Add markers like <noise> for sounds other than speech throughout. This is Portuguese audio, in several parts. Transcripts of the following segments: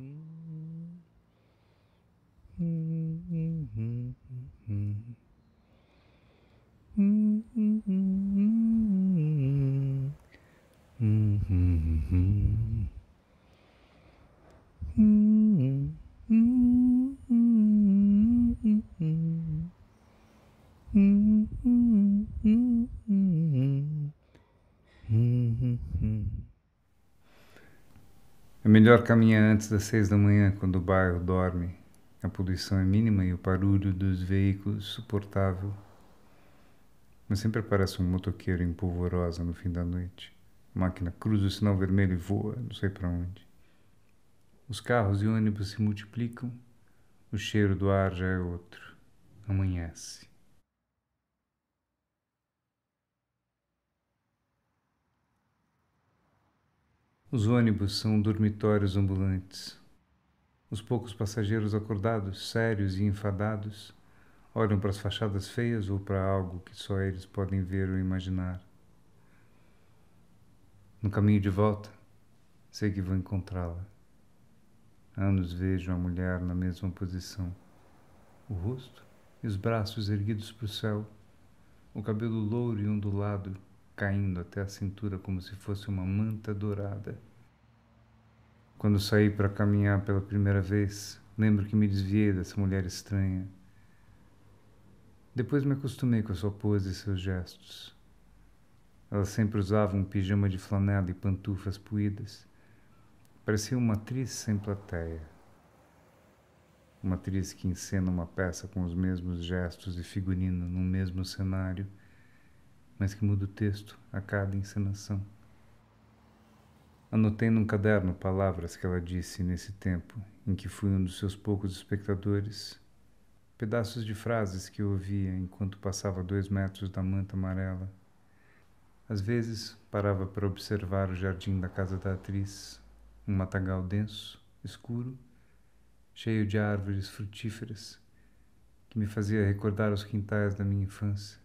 É melhor caminhar antes das seis da manhã, quando o bairro dorme. A poluição é mínima e o barulho dos veículos suportável. Mas sempre aparece um motoqueiro em polvorosa no fim da noite. A máquina cruza o sinal vermelho e voa, não sei para onde. Os carros e ônibus se multiplicam, o cheiro do ar já é outro. Amanhece. Os ônibus são dormitórios ambulantes. Os poucos passageiros acordados, sérios e enfadados, olham para as fachadas feias ou para algo que só eles podem ver ou imaginar. No caminho de volta, sei que vou encontrá-la. Anos vejo a mulher na mesma posição, o rosto e os braços erguidos para o céu, o cabelo louro e ondulado caindo até a cintura como se fosse uma manta dourada. Quando saí para caminhar pela primeira vez, lembro que me desviei dessa mulher estranha. Depois me acostumei com a sua pose e seus gestos. Ela sempre usava um pijama de flanela e pantufas puídas. Parecia uma atriz sem plateia. Uma atriz que encena uma peça com os mesmos gestos e figurino no mesmo cenário mas que muda o texto a cada encenação. Anotei num caderno palavras que ela disse nesse tempo em que fui um dos seus poucos espectadores, pedaços de frases que eu ouvia enquanto passava dois metros da manta amarela. Às vezes parava para observar o jardim da casa da atriz, um matagal denso, escuro, cheio de árvores frutíferas, que me fazia recordar os quintais da minha infância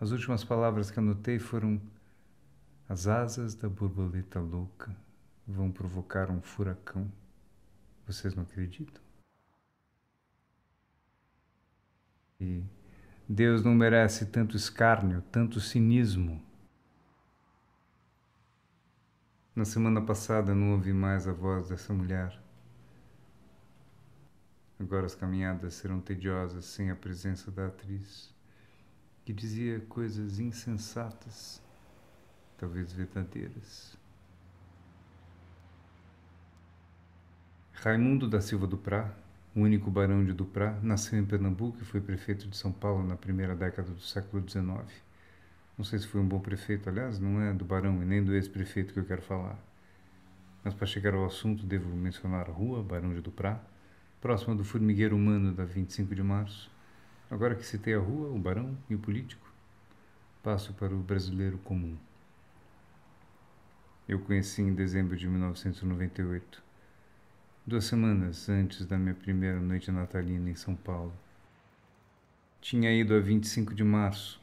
as últimas palavras que anotei foram: As asas da borboleta louca vão provocar um furacão. Vocês não acreditam? E Deus não merece tanto escárnio, tanto cinismo. Na semana passada não ouvi mais a voz dessa mulher. Agora as caminhadas serão tediosas sem a presença da atriz que dizia coisas insensatas, talvez verdadeiras. Raimundo da Silva Duprá, o único barão de Duprá, nasceu em Pernambuco e foi prefeito de São Paulo na primeira década do século XIX. Não sei se foi um bom prefeito, aliás, não é do barão e nem do ex-prefeito que eu quero falar. Mas para chegar ao assunto, devo mencionar a rua Barão de Duprá, próxima do formigueiro humano da 25 de março, Agora que citei a rua, o barão e o político, passo para o brasileiro comum. Eu conheci em dezembro de 1998, duas semanas antes da minha primeira noite natalina em São Paulo. Tinha ido a 25 de março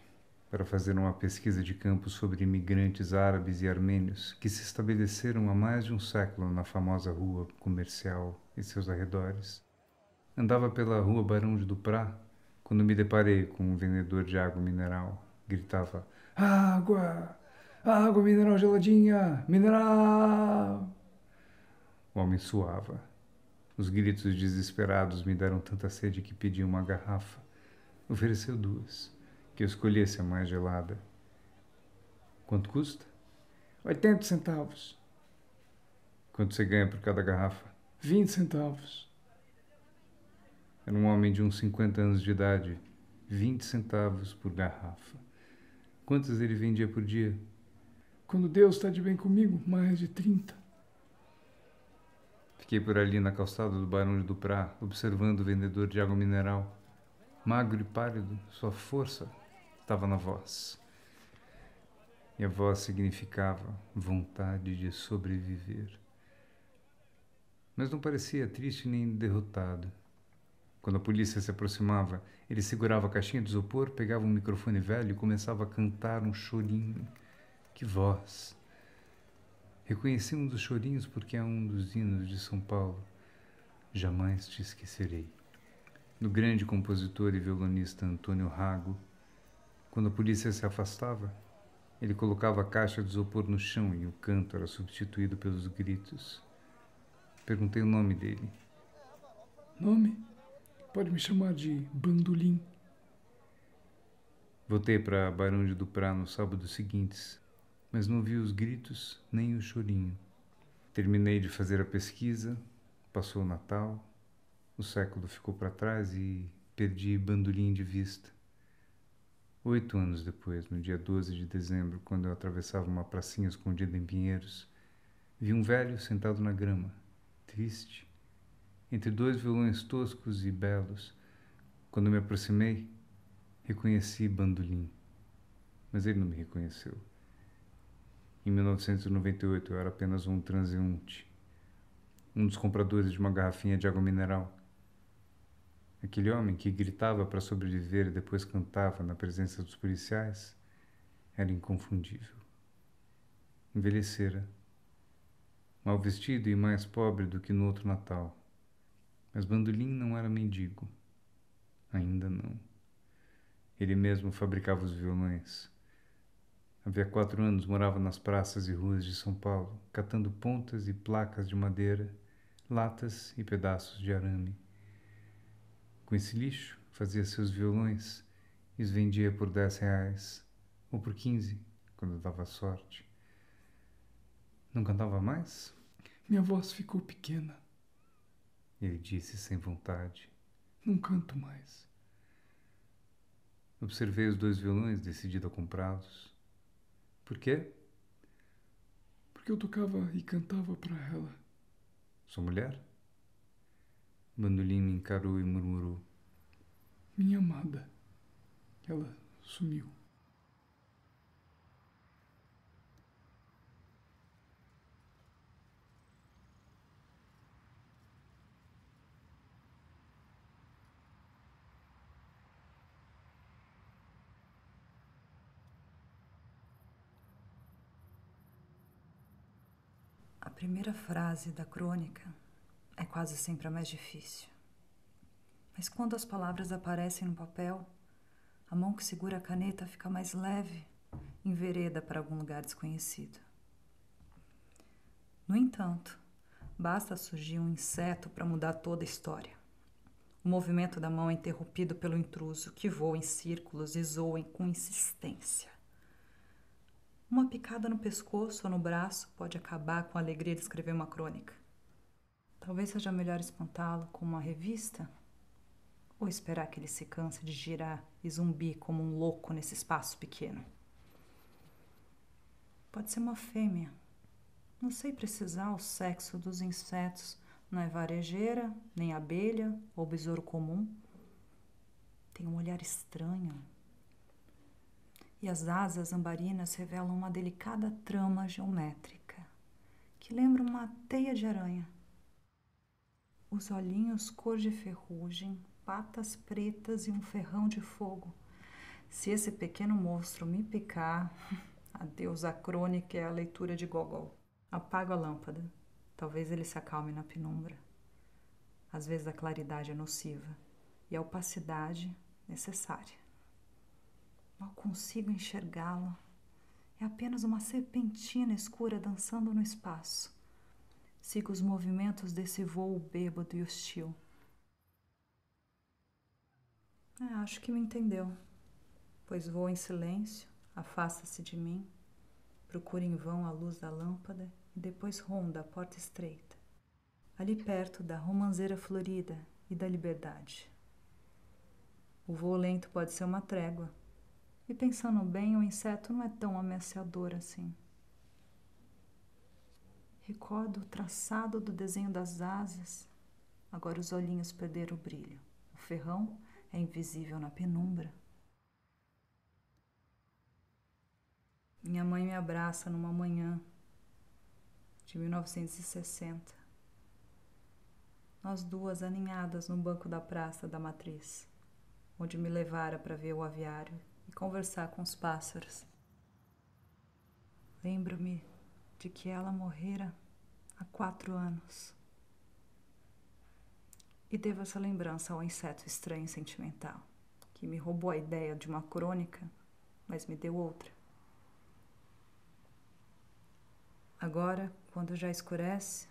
para fazer uma pesquisa de campo sobre imigrantes árabes e armênios que se estabeleceram há mais de um século na famosa rua comercial e seus arredores. Andava pela rua Barão de Duprá quando me deparei com um vendedor de água mineral. Gritava: Água! Água mineral geladinha! Mineral! O homem suava. Os gritos desesperados me deram tanta sede que pedi uma garrafa. Ofereceu duas, que eu escolhesse a mais gelada. Quanto custa? 80 centavos. Quanto você ganha por cada garrafa? 20 centavos. Era um homem de uns 50 anos de idade, 20 centavos por garrafa. Quantas ele vendia por dia? Quando Deus está de bem comigo, mais de 30. Fiquei por ali na calçada do Barão de Duprá, observando o vendedor de água mineral. Magro e pálido, sua força estava na voz. E a voz significava vontade de sobreviver. Mas não parecia triste nem derrotado. Quando a polícia se aproximava, ele segurava a caixinha de isopor, pegava um microfone velho e começava a cantar um chorinho. Que voz! Reconheci um dos chorinhos porque é um dos hinos de São Paulo. Jamais te esquecerei. Do grande compositor e violonista Antônio Rago, quando a polícia se afastava, ele colocava a caixa de isopor no chão e o canto era substituído pelos gritos. Perguntei o nome dele. Nome? Pode me chamar de Bandolim. Voltei para Barão de Duprá no sábado seguintes, mas não vi os gritos nem o chorinho. Terminei de fazer a pesquisa, passou o Natal, o século ficou para trás e perdi Bandolim de vista. Oito anos depois, no dia 12 de dezembro, quando eu atravessava uma pracinha escondida em Pinheiros, vi um velho sentado na grama, triste, entre dois violões toscos e belos. Quando me aproximei, reconheci Bandolim, mas ele não me reconheceu. Em 1998 eu era apenas um transeunte, um dos compradores de uma garrafinha de água mineral. Aquele homem que gritava para sobreviver e depois cantava na presença dos policiais era inconfundível. Envelhecera, mal vestido e mais pobre do que no outro Natal. Mas Bandolim não era mendigo. Ainda não. Ele mesmo fabricava os violões. Havia quatro anos morava nas praças e ruas de São Paulo, catando pontas e placas de madeira, latas e pedaços de arame. Com esse lixo, fazia seus violões e os vendia por dez reais, ou por quinze, quando dava sorte. Não cantava mais? Minha voz ficou pequena. Ele disse sem vontade. Não canto mais. Observei os dois violões, decidido a comprá-los. Por quê? Porque eu tocava e cantava para ela. Sua mulher? Bandolim me encarou e murmurou. Minha amada. Ela sumiu. Primeira frase da crônica é quase sempre a mais difícil. Mas quando as palavras aparecem no papel, a mão que segura a caneta fica mais leve, envereda para algum lugar desconhecido. No entanto, basta surgir um inseto para mudar toda a história. O movimento da mão é interrompido pelo intruso, que voa em círculos e zoa com insistência. Uma picada no pescoço ou no braço pode acabar com a alegria de escrever uma crônica. Talvez seja melhor espantá-lo com uma revista ou esperar que ele se canse de girar e zumbir como um louco nesse espaço pequeno. Pode ser uma fêmea. Não sei precisar o sexo dos insetos. Não é varejeira, nem abelha ou besouro comum. Tem um olhar estranho, e as asas ambarinas revelam uma delicada trama geométrica que lembra uma teia de aranha. Os olhinhos cor de ferrugem, patas pretas e um ferrão de fogo. Se esse pequeno monstro me picar, adeus <laughs> a crônica e a leitura de Gogol. Apago a lâmpada. Talvez ele se acalme na penumbra. Às vezes a claridade é nociva e a opacidade necessária. Mal consigo enxergá-lo. É apenas uma serpentina escura dançando no espaço. Sigo os movimentos desse voo bêbado e hostil. É, acho que me entendeu, pois voa em silêncio, afasta-se de mim, procura em vão a luz da lâmpada e depois ronda a porta estreita, ali perto da romanceira florida e da liberdade. O voo lento pode ser uma trégua e pensando bem, o inseto não é tão ameaçador assim. Recordo o traçado do desenho das asas. Agora os olhinhos perderam o brilho. O ferrão é invisível na penumbra. Minha mãe me abraça numa manhã de 1960. Nós duas aninhadas no banco da praça da matriz, onde me levara para ver o aviário conversar com os pássaros. Lembro-me de que ela morrera há quatro anos. E devo essa lembrança ao inseto estranho e sentimental, que me roubou a ideia de uma crônica, mas me deu outra. Agora, quando já escurece,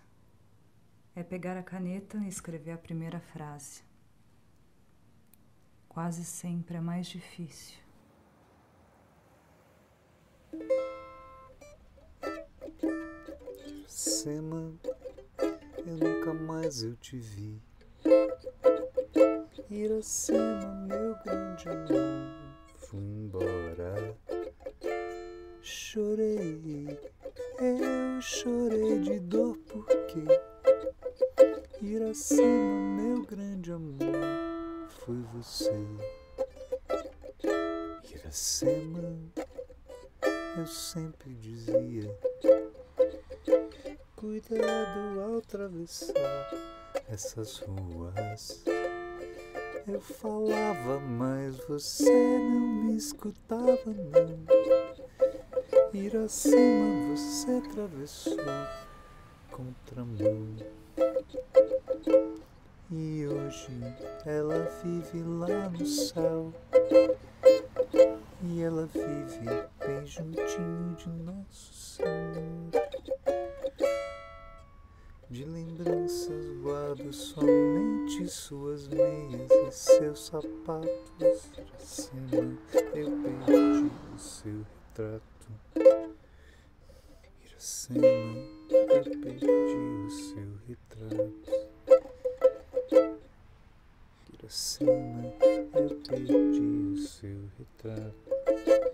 é pegar a caneta e escrever a primeira frase. Quase sempre é mais difícil. Sema, eu nunca mais eu te vi. Iracema, meu grande amor, fui embora. Chorei, eu chorei de dor porque Iracema, meu grande amor, foi você. Iracema, eu sempre dizia. Cuidado ao atravessar essas ruas. Eu falava, mas você não me escutava, não. Iracema, você atravessou contramão. E hoje ela vive lá no céu. E ela vive bem juntinho de Nosso Senhor. De lembranças guardo somente suas meias e seus sapatos. Iracema, eu perdi o seu retrato. Iracema, eu perdi o seu retrato. Iracema, eu perdi o seu retrato.